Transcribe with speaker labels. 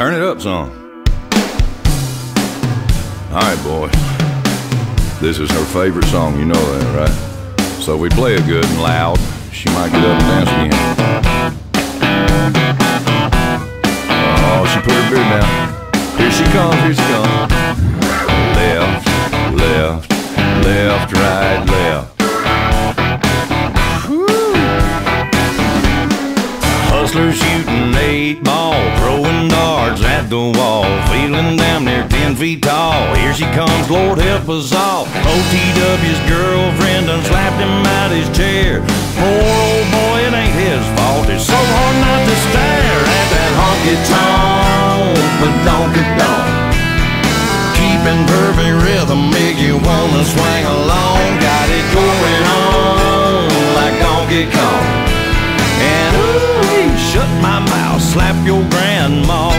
Speaker 1: Turn it up some. Alright, boys. This is her favorite song, you know that, right? So we play it good and loud. She might get up and dance again. Oh, she put her beard down. Here she comes, here she comes. Left, left, left, right, left. Hustler shooting eight ball, throwing the wall, feeling damn near ten feet tall. Here she comes, Lord help us all. OTW's girlfriend done slapped him out his chair. Poor old boy, it ain't his fault. It's so hard not to stare at that honky tonk, but donkey donk. Keeping perfect rhythm make you wanna swing along. Got it going on like Donkey Kong. And ooh, shut my mouth, slap your grandma.